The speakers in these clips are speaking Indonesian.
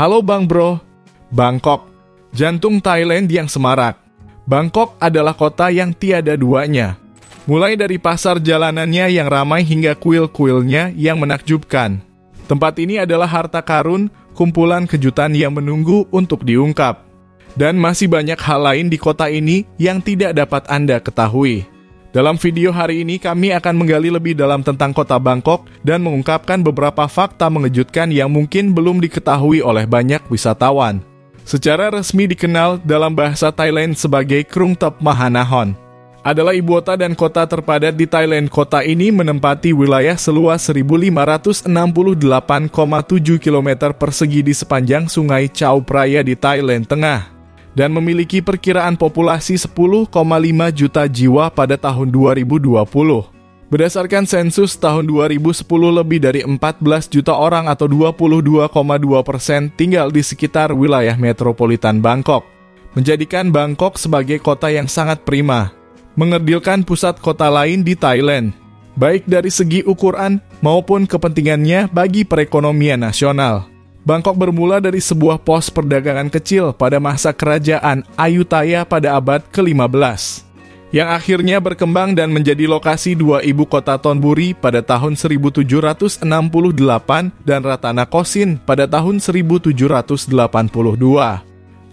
Halo Bang Bro, Bangkok, jantung Thailand yang semarak. Bangkok adalah kota yang tiada duanya. Mulai dari pasar jalanannya yang ramai hingga kuil-kuilnya yang menakjubkan. Tempat ini adalah harta karun, kumpulan kejutan yang menunggu untuk diungkap. Dan masih banyak hal lain di kota ini yang tidak dapat Anda ketahui. Dalam video hari ini kami akan menggali lebih dalam tentang kota Bangkok dan mengungkapkan beberapa fakta mengejutkan yang mungkin belum diketahui oleh banyak wisatawan. Secara resmi dikenal dalam bahasa Thailand sebagai Krung Thep Mahanahon. Adalah ibu kota dan kota terpadat di Thailand. Kota ini menempati wilayah seluas 1568,7 km persegi di sepanjang sungai Chao Phraya di Thailand Tengah dan memiliki perkiraan populasi 10,5 juta jiwa pada tahun 2020. Berdasarkan sensus tahun 2010 lebih dari 14 juta orang atau 22,2 persen tinggal di sekitar wilayah metropolitan Bangkok, menjadikan Bangkok sebagai kota yang sangat prima, mengerdilkan pusat kota lain di Thailand, baik dari segi ukuran maupun kepentingannya bagi perekonomian nasional. Bangkok bermula dari sebuah pos perdagangan kecil pada masa kerajaan Ayutthaya pada abad ke-15, yang akhirnya berkembang dan menjadi lokasi dua ibu kota Tonburi pada tahun 1768 dan Ratanakosin pada tahun 1782.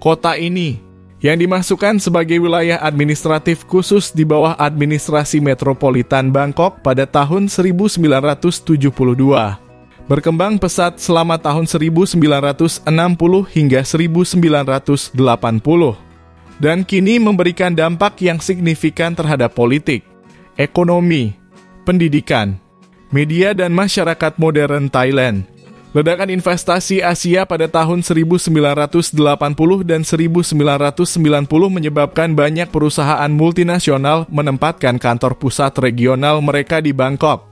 Kota ini yang dimasukkan sebagai wilayah administratif khusus di bawah administrasi metropolitan Bangkok pada tahun 1972 berkembang pesat selama tahun 1960 hingga 1980 dan kini memberikan dampak yang signifikan terhadap politik, ekonomi, pendidikan, media dan masyarakat modern Thailand. Ledakan investasi Asia pada tahun 1980 dan 1990 menyebabkan banyak perusahaan multinasional menempatkan kantor pusat regional mereka di Bangkok.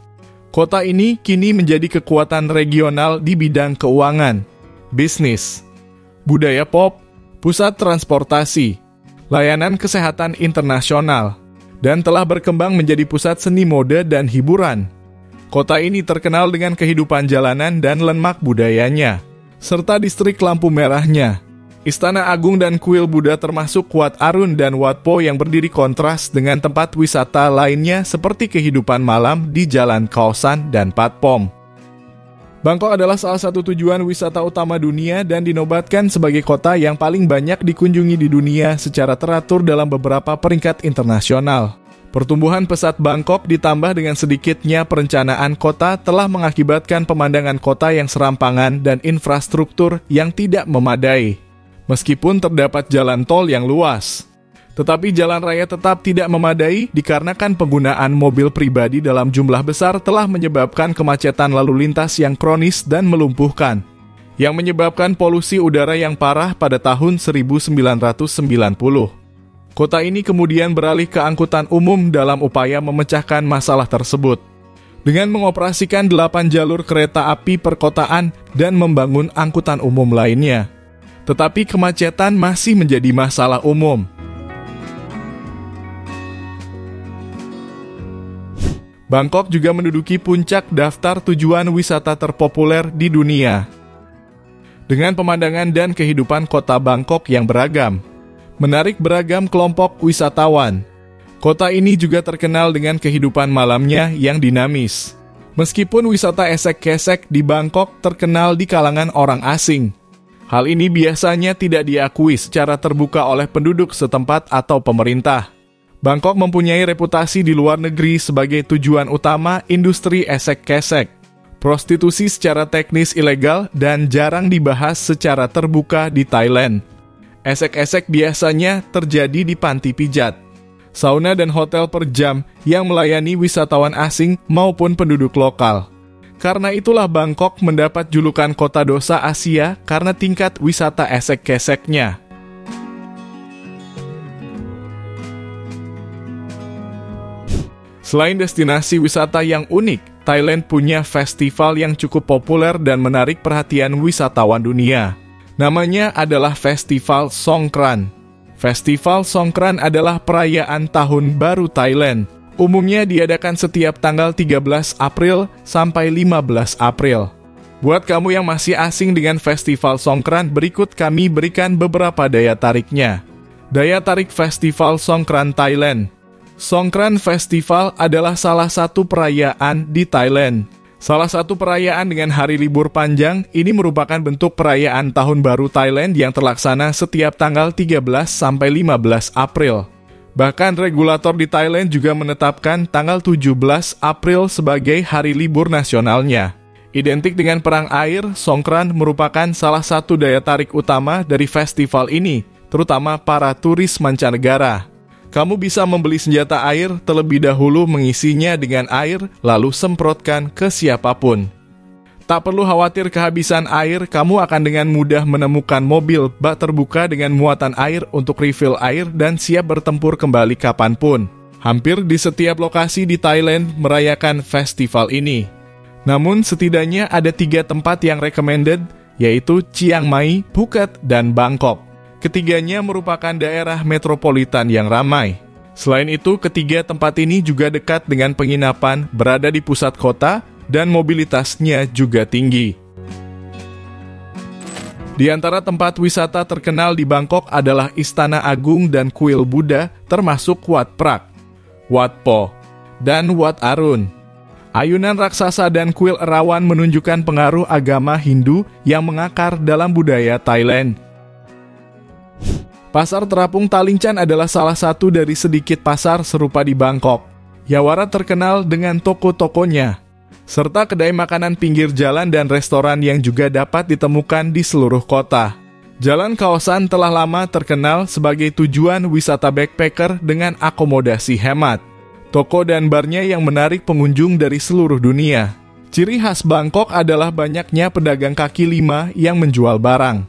Kota ini kini menjadi kekuatan regional di bidang keuangan, bisnis, budaya pop, pusat transportasi, layanan kesehatan internasional, dan telah berkembang menjadi pusat seni mode dan hiburan. Kota ini terkenal dengan kehidupan jalanan dan lemak budayanya, serta distrik lampu merahnya, Istana Agung dan kuil Buddha termasuk Wat Arun dan Wat Po yang berdiri kontras dengan tempat wisata lainnya seperti kehidupan malam di Jalan Kaosan dan Pat Pom. Bangkok adalah salah satu tujuan wisata utama dunia dan dinobatkan sebagai kota yang paling banyak dikunjungi di dunia secara teratur dalam beberapa peringkat internasional. Pertumbuhan pesat Bangkok ditambah dengan sedikitnya perencanaan kota telah mengakibatkan pemandangan kota yang serampangan dan infrastruktur yang tidak memadai meskipun terdapat jalan tol yang luas. Tetapi jalan raya tetap tidak memadai dikarenakan penggunaan mobil pribadi dalam jumlah besar telah menyebabkan kemacetan lalu lintas yang kronis dan melumpuhkan, yang menyebabkan polusi udara yang parah pada tahun 1990. Kota ini kemudian beralih ke angkutan umum dalam upaya memecahkan masalah tersebut. Dengan mengoperasikan 8 jalur kereta api perkotaan dan membangun angkutan umum lainnya tetapi kemacetan masih menjadi masalah umum. Bangkok juga menduduki puncak daftar tujuan wisata terpopuler di dunia. Dengan pemandangan dan kehidupan kota Bangkok yang beragam, menarik beragam kelompok wisatawan. Kota ini juga terkenal dengan kehidupan malamnya yang dinamis. Meskipun wisata esek-kesek di Bangkok terkenal di kalangan orang asing, Hal ini biasanya tidak diakui secara terbuka oleh penduduk setempat atau pemerintah. Bangkok mempunyai reputasi di luar negeri sebagai tujuan utama industri esek-kesek. Prostitusi secara teknis ilegal dan jarang dibahas secara terbuka di Thailand. Esek-esek biasanya terjadi di panti pijat, sauna dan hotel per jam yang melayani wisatawan asing maupun penduduk lokal. Karena itulah Bangkok mendapat julukan kota dosa Asia karena tingkat wisata esek-keseknya. Selain destinasi wisata yang unik, Thailand punya festival yang cukup populer dan menarik perhatian wisatawan dunia. Namanya adalah Festival Songkran. Festival Songkran adalah perayaan Tahun Baru Thailand Umumnya diadakan setiap tanggal 13 April sampai 15 April. Buat kamu yang masih asing dengan festival Songkran, berikut kami berikan beberapa daya tariknya. Daya tarik Festival Songkran Thailand Songkran Festival adalah salah satu perayaan di Thailand. Salah satu perayaan dengan hari libur panjang, ini merupakan bentuk perayaan Tahun Baru Thailand yang terlaksana setiap tanggal 13 sampai 15 April. Bahkan regulator di Thailand juga menetapkan tanggal 17 April sebagai hari libur nasionalnya. Identik dengan perang air, Songkran merupakan salah satu daya tarik utama dari festival ini, terutama para turis mancanegara. Kamu bisa membeli senjata air terlebih dahulu mengisinya dengan air, lalu semprotkan ke siapa pun. Tak perlu khawatir kehabisan air, kamu akan dengan mudah menemukan mobil bak terbuka dengan muatan air untuk refill air dan siap bertempur kembali kapan pun. Hampir di setiap lokasi di Thailand merayakan festival ini. Namun setidaknya ada tiga tempat yang recommended, yaitu Chiang Mai, Phuket, dan Bangkok. Ketiganya merupakan daerah metropolitan yang ramai. Selain itu, ketiga tempat ini juga dekat dengan penginapan, berada di pusat kota, dan mobilitasnya juga tinggi. Di antara tempat wisata terkenal di Bangkok adalah Istana Agung dan Kuil Buddha, termasuk Wat Prak, Wat Po, dan Wat Arun. Ayunan raksasa dan kuil erawan menunjukkan pengaruh agama Hindu yang mengakar dalam budaya Thailand. Pasar terapung Talincan adalah salah satu dari sedikit pasar serupa di Bangkok. Yawara terkenal dengan toko-tokonya, serta kedai makanan pinggir jalan dan restoran yang juga dapat ditemukan di seluruh kota. Jalan kawasan telah lama terkenal sebagai tujuan wisata backpacker dengan akomodasi hemat toko dan barnya yang menarik pengunjung dari seluruh dunia. Ciri khas Bangkok adalah banyaknya pedagang kaki lima yang menjual barang.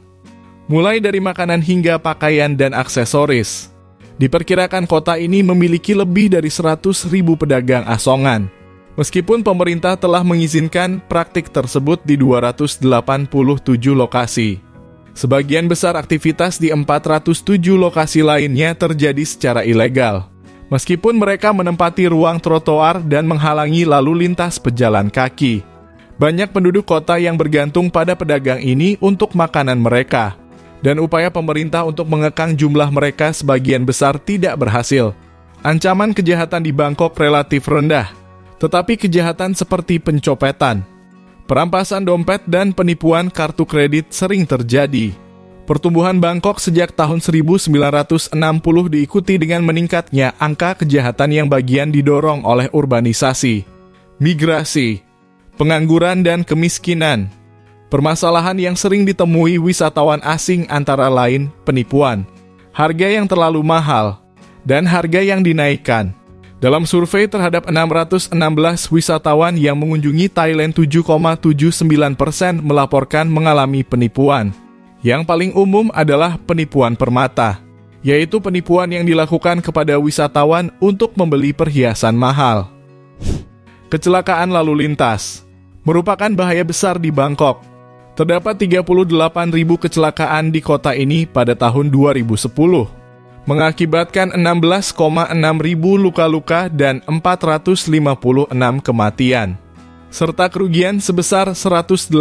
Mulai dari makanan hingga pakaian dan aksesoris. Diperkirakan kota ini memiliki lebih dari 100 ribu pedagang asongan. Meskipun pemerintah telah mengizinkan praktik tersebut di 287 lokasi. Sebagian besar aktivitas di 407 lokasi lainnya terjadi secara ilegal meskipun mereka menempati ruang trotoar dan menghalangi lalu lintas pejalan kaki. Banyak penduduk kota yang bergantung pada pedagang ini untuk makanan mereka, dan upaya pemerintah untuk mengekang jumlah mereka sebagian besar tidak berhasil. Ancaman kejahatan di Bangkok relatif rendah, tetapi kejahatan seperti pencopetan, perampasan dompet, dan penipuan kartu kredit sering terjadi. Pertumbuhan Bangkok sejak tahun 1960 diikuti dengan meningkatnya angka kejahatan yang bagian didorong oleh urbanisasi, migrasi, pengangguran dan kemiskinan. Permasalahan yang sering ditemui wisatawan asing antara lain penipuan, harga yang terlalu mahal, dan harga yang dinaikkan. Dalam survei terhadap 616 wisatawan yang mengunjungi Thailand 7,79 persen melaporkan mengalami penipuan. Yang paling umum adalah penipuan permata, yaitu penipuan yang dilakukan kepada wisatawan untuk membeli perhiasan mahal. Kecelakaan lalu lintas merupakan bahaya besar di Bangkok. Terdapat 38.000 kecelakaan di kota ini pada tahun 2010, mengakibatkan 16,6 ribu luka-luka dan 456 kematian, serta kerugian sebesar 180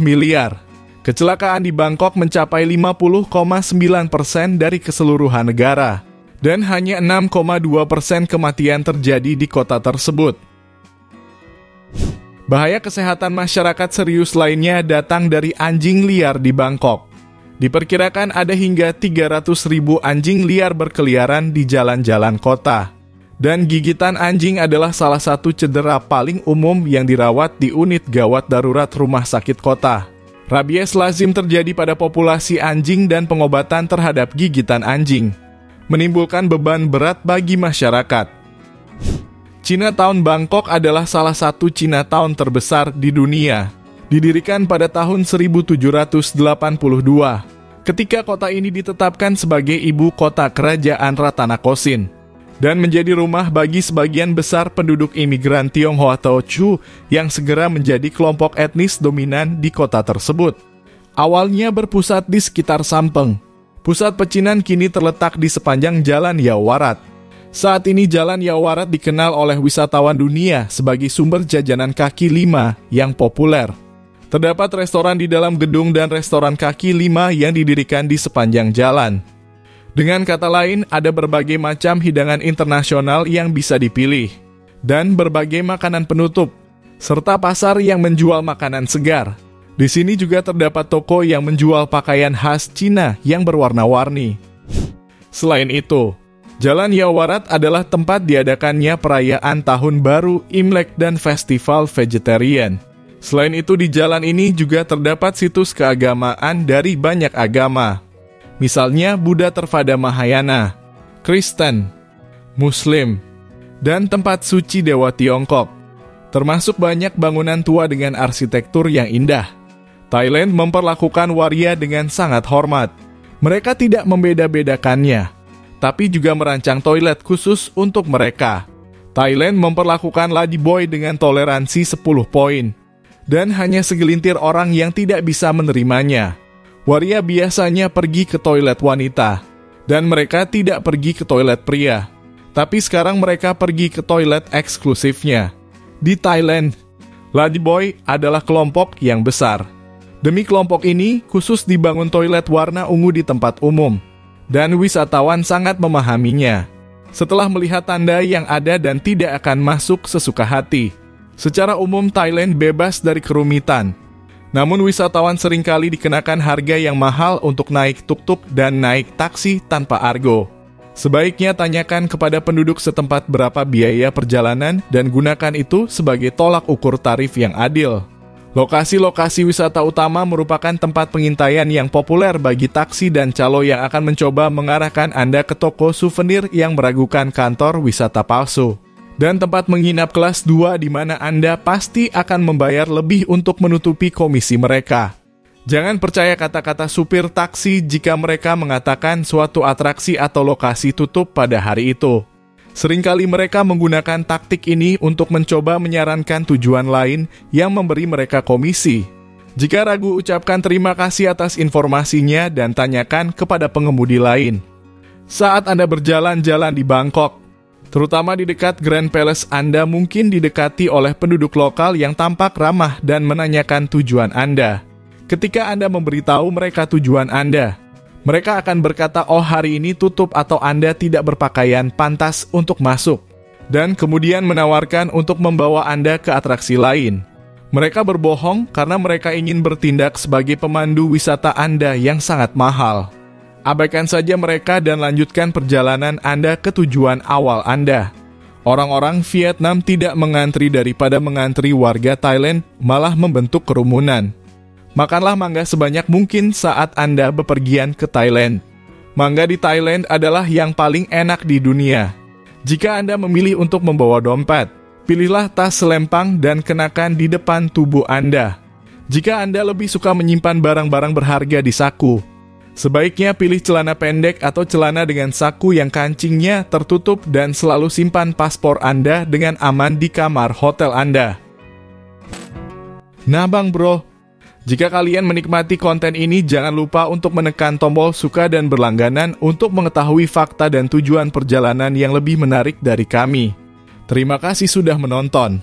miliar. Kecelakaan di Bangkok mencapai 50,9 persen dari keseluruhan negara, dan hanya 6,2 persen kematian terjadi di kota tersebut. Bahaya kesehatan masyarakat serius lainnya datang dari anjing liar di Bangkok. Diperkirakan ada hingga 300 ribu anjing liar berkeliaran di jalan-jalan kota. Dan gigitan anjing adalah salah satu cedera paling umum yang dirawat di unit gawat darurat rumah sakit kota. Rabies lazim terjadi pada populasi anjing dan pengobatan terhadap gigitan anjing, menimbulkan beban berat bagi masyarakat. Chinatown Bangkok adalah salah satu Chinatown terbesar di dunia. Didirikan pada tahun 1782, ketika kota ini ditetapkan sebagai ibu kota kerajaan Ratanakosin dan menjadi rumah bagi sebagian besar penduduk imigran Tionghoa Teochew yang segera menjadi kelompok etnis dominan di kota tersebut. Awalnya berpusat di sekitar Sampeng. Pusat pecinan kini terletak di sepanjang Jalan Yawarat. Saat ini Jalan Yawarat dikenal oleh wisatawan dunia sebagai sumber jajanan kaki lima yang populer. Terdapat restoran di dalam gedung dan restoran kaki lima yang didirikan di sepanjang jalan. Dengan kata lain, ada berbagai macam hidangan internasional yang bisa dipilih, dan berbagai makanan penutup, serta pasar yang menjual makanan segar. Di sini juga terdapat toko yang menjual pakaian khas Cina yang berwarna-warni. Selain itu, Jalan Yawarat adalah tempat diadakannya perayaan Tahun Baru, Imlek, dan Festival Vegetarian. Selain itu, di jalan ini juga terdapat situs keagamaan dari banyak agama. Misalnya Buddha Terfada Mahayana, Kristen, Muslim, dan tempat suci Dewa Tiongkok. Termasuk banyak bangunan tua dengan arsitektur yang indah. Thailand memperlakukan waria dengan sangat hormat. Mereka tidak membeda-bedakannya tapi juga merancang toilet khusus untuk mereka. Thailand memperlakukan ladyboy dengan toleransi 10 poin, dan hanya segelintir orang yang tidak bisa menerimanya. Waria biasanya pergi ke toilet wanita, dan mereka tidak pergi ke toilet pria. Tapi sekarang mereka pergi ke toilet eksklusifnya. Di Thailand, ladyboy adalah kelompok yang besar. Demi kelompok ini, khusus dibangun toilet warna ungu di tempat umum dan wisatawan sangat memahaminya. Setelah melihat tanda yang ada dan tidak akan masuk sesuka hati. Secara umum Thailand bebas dari kerumitan. Namun wisatawan sering kali dikenakan harga yang mahal untuk naik tuk-tuk dan naik taksi tanpa argo. Sebaiknya tanyakan kepada penduduk setempat berapa biaya perjalanan dan gunakan itu sebagai tolak ukur tarif yang adil. Lokasi-lokasi wisata utama merupakan tempat pengintaian yang populer bagi taksi dan calo yang akan mencoba mengarahkan Anda ke toko souvenir yang meragukan kantor wisata palsu. Dan tempat menginap kelas 2 di mana Anda pasti akan membayar lebih untuk menutupi komisi mereka. Jangan percaya kata-kata supir taksi jika mereka mengatakan suatu atraksi atau lokasi tutup pada hari itu. Seringkali mereka menggunakan taktik ini untuk mencoba menyarankan tujuan lain yang memberi mereka komisi. Jika ragu, ucapkan terima kasih atas informasinya dan tanyakan kepada pengemudi lain. Saat Anda berjalan-jalan di Bangkok, terutama di dekat Grand Palace, Anda mungkin didekati oleh penduduk lokal yang tampak ramah dan menanyakan tujuan Anda. Ketika Anda memberitahu mereka tujuan Anda, mereka akan berkata, "Oh, hari ini tutup atau Anda tidak berpakaian pantas untuk masuk." Dan kemudian menawarkan untuk membawa Anda ke atraksi lain. Mereka berbohong karena mereka ingin bertindak sebagai pemandu wisata Anda yang sangat mahal. Abaikan saja mereka dan lanjutkan perjalanan Anda ke tujuan awal Anda. Orang-orang Vietnam tidak mengantri daripada mengantri warga Thailand, malah membentuk kerumunan. Makanlah mangga sebanyak mungkin saat Anda bepergian ke Thailand. Mangga di Thailand adalah yang paling enak di dunia. Jika Anda memilih untuk membawa dompet, pilihlah tas selempang dan kenakan di depan tubuh Anda. Jika Anda lebih suka menyimpan barang-barang berharga di saku, sebaiknya pilih celana pendek atau celana dengan saku yang kancingnya tertutup dan selalu simpan paspor Anda dengan aman di kamar hotel Anda. Nah bang bro, jika kalian menikmati konten ini, jangan lupa untuk menekan tombol suka dan berlangganan untuk mengetahui fakta dan tujuan perjalanan yang lebih menarik dari kami. Terima kasih sudah menonton.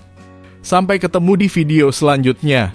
Sampai ketemu di video selanjutnya.